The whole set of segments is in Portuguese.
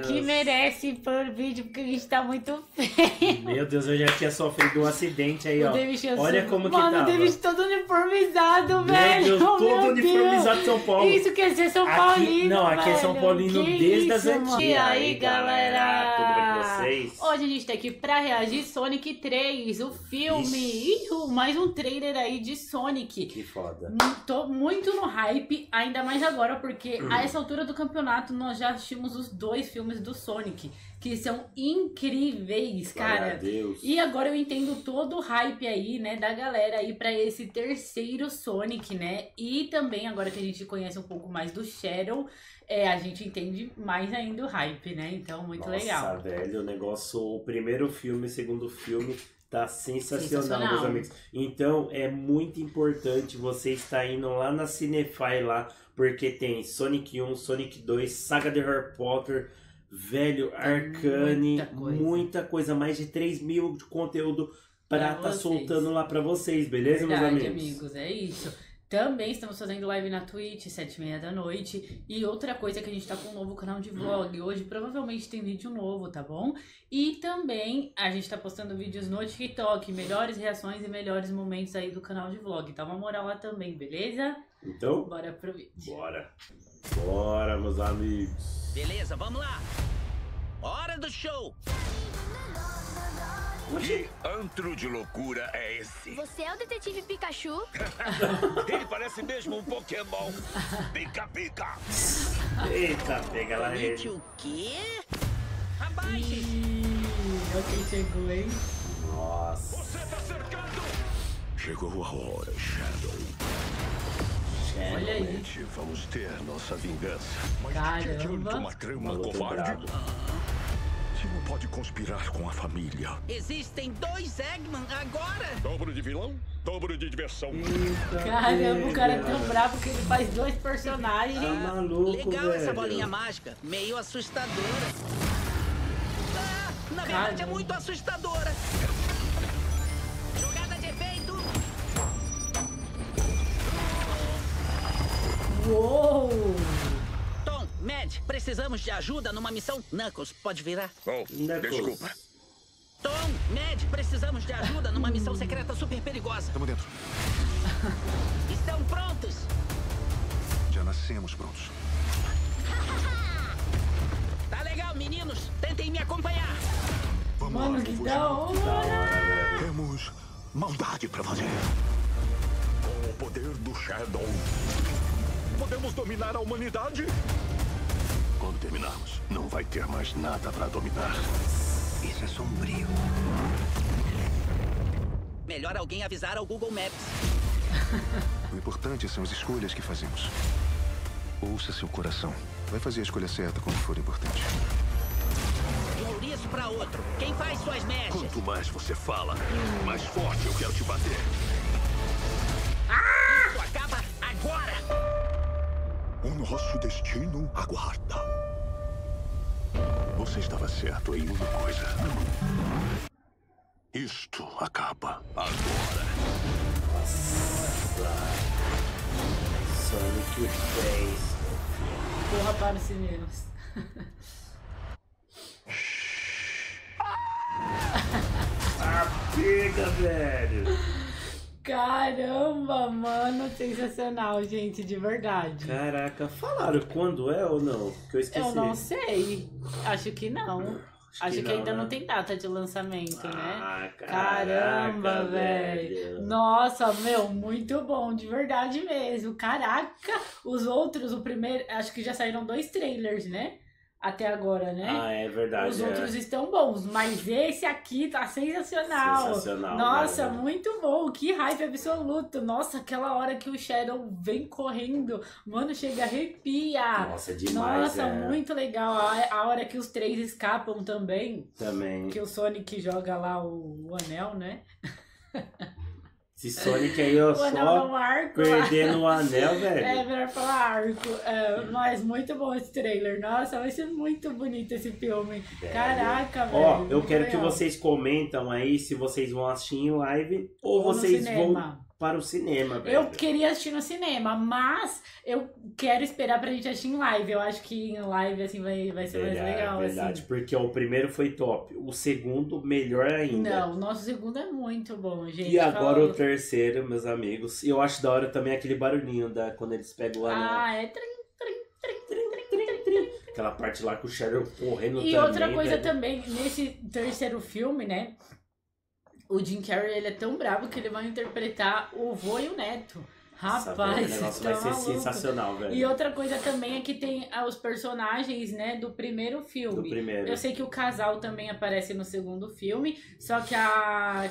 aqui merece por vídeo, porque a gente tá muito feio. Meu Deus, eu já tinha sofrido um acidente aí, ó. Olha como que Mano, tava. o David todo uniformizado, Meu velho. Deus, todo Meu uniformizado de Deus. São Paulo. Isso quer ser São Aqui- Paulino, não, aqui é São velho. Paulino Que desde as isso, antigas. mano. E aí, galera? Tudo bem com vocês? Hoje a gente tá aqui pra reagir Sonic 3, o filme. Ixi. Ih, mais um trailer aí de Sonic. Que foda. Tô muito no hype, ainda mais agora, porque Hum. a essa altura do campeonato nós já assistimos os dois filmes do Sonic, que são incríveis, cara. Deus. E agora eu entendo todo o hype aí, né, da galera aí pra esse terceiro Sonic, né? E também, agora que a gente conhece um pouco mais do Shadow, é, a gente entende mais ainda o hype, né? Então, muito Nossa, legal. velho, o negócio, o primeiro filme, o segundo filme tá sensacional, Sensacional. meus amigos. Então, é muito importante você estar indo lá na Cinefy lá, porque tem Sonic 1, Sonic 2, Saga de Harry Potter, velho, Arcane, muita coisa. muita coisa, mais de 3 mil de conteúdo pra Pra tá vocês. soltando lá pra vocês, beleza, Verdade, meus amigos? amigos, é isso. Também estamos fazendo live na Twitch, sete e meia da noite. E outra coisa é que a gente tá com um novo canal de vlog. Hoje provavelmente tem vídeo novo, tá bom? E também a gente tá postando vídeos no TikTok, melhores reações e melhores momentos aí do canal de vlog. Dá uma moral lá também, beleza? Então, Bora pro vídeo. bora. Bora, meus amigos. Beleza, vamos lá. Hora do show. Que antro de loucura é esse? Você é o detetive Pikachu? Ele parece mesmo um Pokémon. Pica, pica. Eita, pega lá Gente, ele. o quê? Abaixe. Quem chegou, hein? Nossa. Você tá cercado. Chegou a hora, Shadow. Finalmente vamos ter nossa vingança. Mas Caramba. que adianta uma trama covarde? Se não pode conspirar com a família. Existem dois Eggman agora. Dobro de vilão, dobro de diversão. Eita, Caramba, o cara é tão bravo que ele faz dois personagens. Tá maluco, Legal essa velho. bolinha mágica. Meio assustadora. Ah, na verdade é muito assustadora. Uou! Tom, Mad, precisamos de ajuda numa missão. Knuckles, pode virar. Oh, Knuckles. desculpa. Tom, Mad, precisamos de ajuda numa missão secreta super perigosa. Tamo dentro. Estão prontos? Já nascemos prontos. Tá legal, meninos. Tentem me acompanhar. Vamos Mano, lá, que da hora! Temos maldade pra fazer. Com o poder do Shadow, podemos dominar a humanidade? Quando terminarmos, não vai ter mais nada pra dominar. Isso é sombrio. Melhor alguém avisar ao Google Maps. O importante são as escolhas que fazemos. Ouça seu coração. Vai fazer a escolha certa quando for importante. De um ouriço pra outro. Quem faz suas médias? Quanto mais você fala, mais forte eu quero te bater. Nosso destino aguarda. Você estava certo em uma coisa. Isto acaba agora. Sonic 3. Porra para os cinemas. Ah, pega, velho. Caramba, mano, sensacional, gente, de verdade. Caraca, falaram quando é ou não? Que eu esqueci. Eu não sei. Acho que não. Acho que, não, ainda né? não tem data de lançamento, né? Ah, Caramba, caraca, velho. Nossa, meu, muito bom, de verdade mesmo. Caraca, os outros, o primeiro, acho que já saíram dois trailers, né? Até agora, né? Ah, é verdade. Os é. outros estão bons, mas esse aqui tá sensacional. Sensacional, Nossa, velho. muito bom. Que hype absoluto. Nossa, aquela hora que o Shadow vem correndo, mano, chega a arrepia. Nossa, demais. Nossa, é. muito legal. A, a hora que os três escapam também. Também. Que o Sonic joga lá o, o anel, né? Esse Sonic aí, ó, só arco. perdendo o anel, velho. É, melhor falar arco. É, mas muito bom esse trailer. Nossa, vai ser muito bonito esse filme. Velho. Caraca, velho. Ó, eu quero que legal. vocês comentam aí se vocês vão assistir em live ou, Ou vocês vão. Para o cinema, velho. Eu queria assistir no cinema, mas eu quero esperar pra gente assistir em live. Eu acho que em live, assim, vai, vai ser mais Verdade, legal, verdade, assim. porque ó, o primeiro foi top, o segundo melhor ainda. Não, o nosso segundo é muito bom, gente. E agora Fala- o terceiro, meus amigos. E eu acho da hora também aquele barulhinho da quando eles pegam lá na- Ah, é trim, aquela parte lá com o Shadow correndo E também. outra coisa velho. também, nesse terceiro filme, né? O Jim Carrey, ele é tão brabo que ele vai interpretar o vô e o neto. Rapaz, o negócio vai tá ser maluco. sensacional, velho. E outra coisa também é que tem ah, os personagens, né, do primeiro Do filme. primeiro. Eu sei que o casal também aparece no segundo filme, só que a...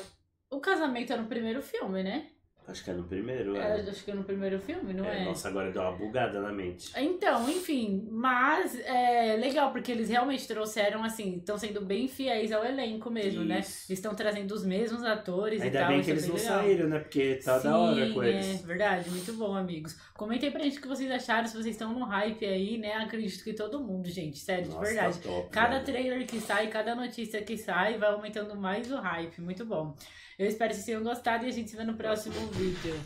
o casamento é no primeiro filme, né? Acho que é no primeiro, É, é. acho que é no primeiro filme, não é? Nossa, agora deu uma bugada na mente. Então, enfim, mas é legal, porque eles realmente trouxeram, assim, estão sendo bem fiéis ao elenco mesmo, né? Isso. Eles estão trazendo os mesmos atores e Ainda tal. bem isso que é eles bem não legal. saíram, né? Porque tá da hora Sim, com eles. É verdade, muito bom, amigos. Comentem pra gente o que vocês acharam, se vocês estão no hype aí, né? Acredito que todo mundo, gente, sério, de Nossa, verdade. tá top, Cada trailer que sai, cada notícia que sai, vai aumentando mais o hype. Muito bom. Eu espero que vocês tenham gostado e a gente se vê no próximo vídeo. We do.